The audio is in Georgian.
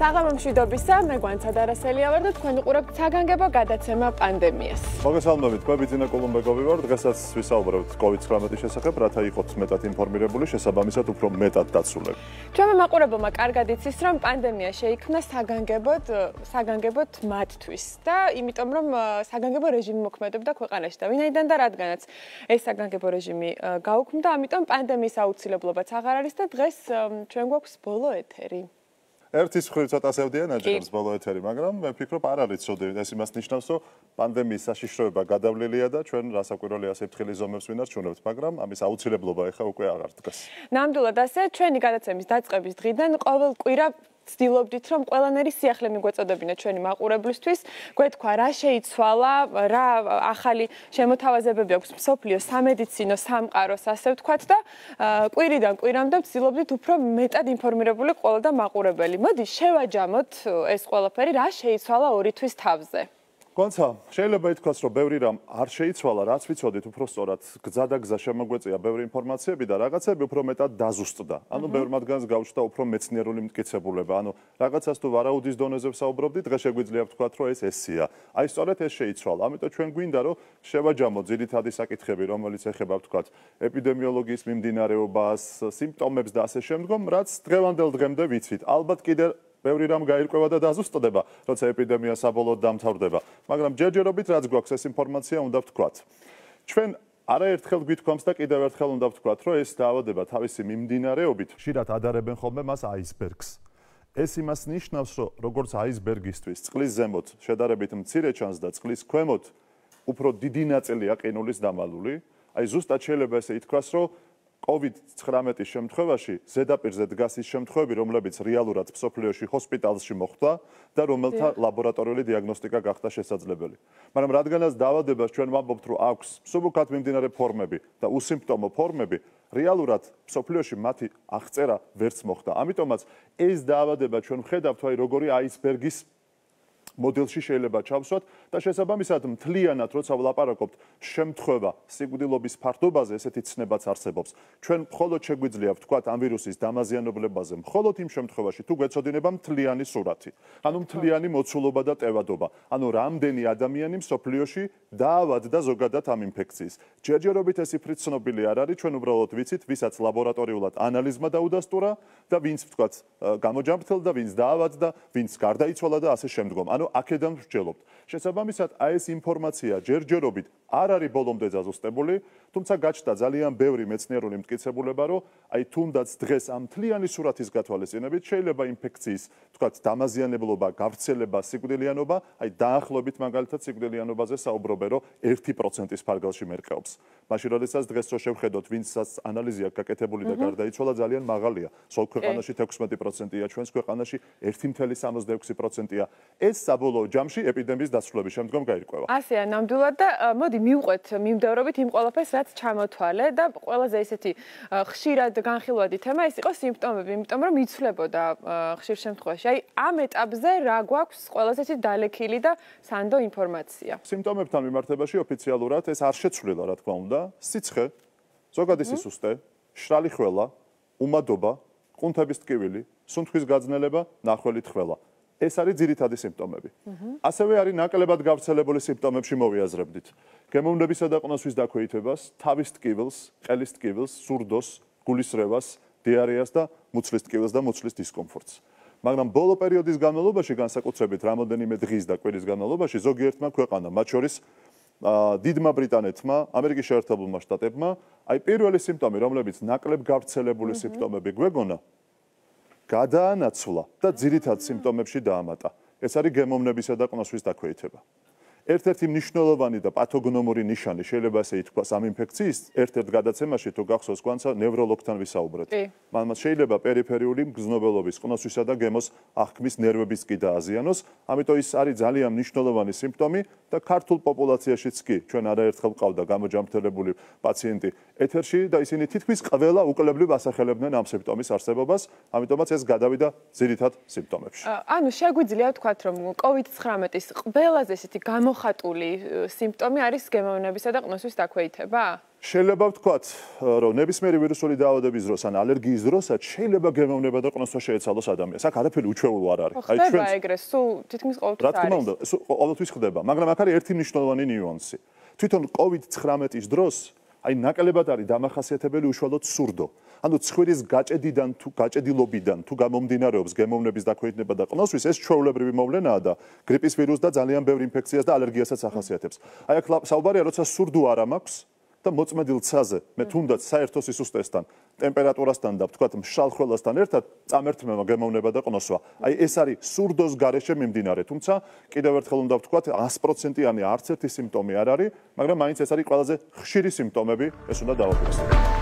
საღამო მშვიდობისა, მე გვანცა დარასელია ვარ და თქვენ უყურებთ საგანგებო გადაცემა პანდემიას. მოგესალმებით, მე ბიძინა კოლუმბეგოვი ვარ. დღესაც ვისაუბრებთ COVID-19 შესახებ, რათა იყოთ მეტად ინფორმირებული, შესაბამისად უფრო მეტად დაცულები. ჩვენმა მაყურებელმა კარგად იცის, რომ პანდემია შეიქმნა საგანგებოდ, საგანგებოდ მათთვის და იმიტომ რომ საგანგებო რეჟიმი მოქმედებდა ქვეყანაში და ვინაიდან და რადგანაც ეს საგანგებო რეჟიმი გაუქმდა, ამიტომ პანდემიის აუცილებლობაც აღარ არის და დღეს ჩვენ გვაქვს ბოლო ეთერი. ერთის ხრი ცოტა სევდია ნაჯერს ბოლო ეთერი, მაგრამ მე ვფიქრობ არ არის ცოდი, ეს იმას ნიშნავს, რომ პანდემიის საშიშროება გადავლილია და ჩვენ რასაკვირველია საფრთხილი ზომებს ვინარჩუნებთ, მაგრამ ამის აუცილებლობა ეხა უკვე აღარ დგას. ნამდვილად ასე, ჩვენი გადაცემის დაწყების დღიდან ყოველ კვირა ვცდილობდით რომ ყველანაირი სიახლე მიგვეწოდებინა ჩვენი მაყურებლისთვის, გვეთქვა რა შეიცვალა, რა ახალი შემოთავაზებები აქვს სოფლიო სამედიცინო სამყაროს ასე ვთქვათ და კვირიდან კვირამდე ვცდილობდით უფრო მეტად ინფორმირებული ყოლა და მაყურებელი. მოდი შევაჯამოთ ეს ყველაფერი რა შეიცვალა ორი თვის თავზე. კონცა, შეიძლება ითქვას, რომ ბევრი რამ არ შეიცვალა, რაც ვიცოდით, უფრო სწორად გზა და გზა შემოგვეწია ბევრი ინფორმაციები და რაღაცები უფრო მეტად დაზუსტდა. ანუ ბევრ მათგანს გავჩნდა უფრო მეცნიერული მტკიცებულება. ანუ რაღაცას თუ ვარაუდის დონეზე ვსაუბრობდით, დღეს შეგვიძლია ვთქვათ, რომ ეს ესია. აი სწორედ ეს შეიცვალა. ამიტომ ჩვენ გვინდა, რომ შევაჯამოთ ძირითადი საკითხები, რომელიც ეხება ვთქვათ, ეპიდემიოლოგიის მიმდინარეობას, სიმპტომებს და ასე შემდგომ, რაც დღევანდელ დღემდე ვიცით. ალბათ კიდე ბევრი რამ გაირკვევა და დაზუსტდება, როცა ეპიდემია საბოლოოდ დამთავრდება. მაგრამ ჯერჯერობით რაც გვაქვს ეს ინფორმაცია უნდა ვთქვათ. ჩვენ არაერთხელ გვითქვამს და კიდევ ერთხელ უნდა ვთქვათ, რომ ეს დაავადება თავისი მიმდინარეობით ხშირად ადარებენ ხოლმე მას აისბერგს. ეს იმას ნიშნავს, რომ როგორც აისბერგისთვის წყლის ზემოთ შედარებით მცირე ჩანს და წყლის ქვემოთ უფრო დიდი ნაწილია ყინულის დამალული, აი ზუსტად შეიძლება ესე ითქვას, რომ COVID-19-ის შემთხვევაში ზედაპირზე დგას ის შემთხვევები, რომლებიც რეალურად ფსოფლიოში ჰოსპიტალში მოხდა და რომელთა ლაბორატორიული დიაგნოსტიკა გახდა შესაძლებელი. მაგრამ რადგანაც დაავადებას ჩვენ ვამბობთ, რომ აქვს მსუბუქად მიმდინარე ფორმები და უსიმპტომო ფორმები, რეალურად ფსოფლიოში მათი აღწერა ვერც მოხდა. ამიტომაც ეს დაავადება ჩვენ ვხედავთ, აი როგორი აისბერგის მოდელში შეიძლება ჩავსვათ და შესაბამისად მთლიანად როცა ვლაპარაკობთ შემთხვევა სიკვდილობის ფართობაზე ესეთი ცნებაც არსებობს. ჩვენ მხოლოდ შეგვიძლია ვთქვათ ამ ვირუსის დამაზიანებლებაზე მხოლოდ იმ შემთხვევაში თუ გვეცოდინება მთლიანი სურათი. ანუ მთლიანი მოცულობა და ტევადობა. ანუ რამდენი ადამიანი მსოფლიოში დაავადდა ზოგადად ამ ინფექციის. ჯერჯერობით ეს ციფრი ცნობილი არ არის. ჩვენ უბრალოდ ვიცით ვისაც ლაბორატორიულად ანალიზმა დაუდასტურა და ვინც ვთქვათ გამოჯამრთელდა ვინც დაავადდა ვინც გარდაიცვალა და ასე შემდგომ. ანუ აქედან ვსჯელობთ. შესაბამისად, აი ეს ინფორმაცია ჯერჯერობით არ არის ბოლომდე დაზუსტებული, თუმცა გაჩნდა ძალიან ბევრი მეცნიერული მტკიცებულება, რომ აი თუნდაც დღეს ამ თლიანი სურათის გათვალისწინებით შეიძლება ინფექციის, თქვათ, დამაზიანებლობა, გავრცელება, სიკვდილიანობა, აი დაახლოებით მაგალითად სიკვდილიანობაზე საუბრობენ, რომ 1%-ის ფარგლში მერყეობს. მაშინ როდესაც დღეს რო შევხედოთ, ვინცაც ანალიზი აქვს გაკეთებული და გარდაიცვალა ძალიან მაღალია. სულ ქვეყანაში 16%-ია, ჩვენს ქვეყანაში 1.66%-ია. ეს საბოლოო ჯამში ეპიდემიის დასრულების შემდგომ გაირკვევა. ასეა ნამდვილად და მოდი მივყვეთ მიმდევრობით იმ ყველაფერს რაც ჩამოთვალე და ყველაზე ისეთი ხშირად განხილვადი თემა ეს იყო სიმპტომები, იმიტომ რომ იცვლებოდა ხშირ შემთხვევაში. აი ამ ეტაპზე რა გვაქვს ყველაზე ისეთი დალექილი და სანდო ინფორმაცია. სიმპტომებთან მიმართებაში ოფიციალურად ეს არ შეცვლილა, რა თქმა უნდა. სიცხე, ზოგადი სისუსტე, შრალი ხველა, უმადობა, ყუნთების ტკივილი, სუნთქვის გაძნელება, ნახველი თხრელა. ეს არის ძირითადი სიმპტომები. ასევე არის ნაკლებად გავრცელებული სიმპტომებში მოვიაზრებდით. გემოვნებისა და ყნოსვის დაქვეითებას, თავის ტკივილს, ყელის ტკივილს, სურდოს, გულისრევას, დიარეას და მუცლის ტკივილს და მუცლის დისკომფორტს. მაგრამ ბოლო პერიოდის განმავლობაში, განსაკუთრებით რამოდენიმე დღის და კვირის განმავლობაში, ზოგიერთმა ქვეყანამ, მათ შორის დიდმა ბრიტანეთმა, ამერიკის შეერთებულმა შტატებმა, აი პირველი სიმპტომი, რომლებიც ნაკლებ გავრცელებული სიმპტომები გვეგონა, გადაანაცვლა და ძირითად სიმპტომებში დაამატა. ეს არის გემოვნებისა და ყნოსვის დაქვეითება. ერთ-ერთი მნიშვნელოვანი და პათოგნომური ნიშანი შეიძლება ასე ითქვას ამ ინფექციის ერთ-ერთ გადაცემაში თუ გახსოვს კვანცა ნევროლოგთან ვისაუბრეთ. მაგრამ შეიძლება პერიფერიული მგზნობელობის, ყნოსვისა და გემოს აღქმის ნერვების კი დააზიანოს, ამიტომ ის არის ძალიან მნიშვნელოვანი სიმპტომი და ქართულ პოპულაციაშიც კი ჩვენ არაერთხელ ყავდა გამოჯამრთელებული პაციენტი ეთერში და ისინი თითქმის ყველა უკლებლივ ასახელებდნენ ამ სიმპტომის არსებობას, ამიტომაც ეს გადავიდა ძირითად სიმპტომებში. ანუ შეგვიძლია ვთქვათ, რომ COVID-19-ის ყველაზე ისეთი გამო გამოხატული სიმპტომი არის გემოვნებისა და ყნოსვის დაქვეითება? შეიძლება ვთქვათ, რომ ნებისმიერი ვირუსული დაავადების დროს ან ალერგიის დროსაც შეიძლება გემოვნება და ყნოსვა შეეცალოს ადამიანს. აქ არაფერი უჩვეულო არ არის. აი ჩვენ ეგრე სულ თითქმის ყოველთვის არის. რა თქმა უნდა, ყოველთვის ხდება, მაგრამ აქ არის ერთი მნიშვნელოვანი ნიუანსი. თვითონ COVID-19-ის დროს აი ნაკლებად არის დამახასიათებელი უშუალოდ სურდო. ანუ ცხვირის გაჭედიდან თუ გაჭედილობიდან თუ გამომდინარეობს გემოვნების დაქვეითნება და ყნოსვის ეს ჩვეულებრივი მოვლენაა და გრიპის ვირუსს და ძალიან ბევრ ინფექციას და ალერგიასაც ახასიათებს. აი აქ საუბარია, როცა სურდო არ მაქვს და მოწმედილ ცაზე მე თუნდაც საერთო სისუსტესთან, ტემპერატურასთან და ვთქვათ მშრალ ხელასთან ერთად წამერთმევა გემოვნება და ყნოსვა. აი ეს არის სურდოს გარეშე მიმდინარე, თუმცა კიდევ ერთხელ უნდა ვთქვათ 100%-იანი არც ერთი სიმპტომი არ არის, მაგრამ მაინც ეს არის ყველაზე ხშირი სიმპტომები, ეს უნდა დავაფიქსიროთ.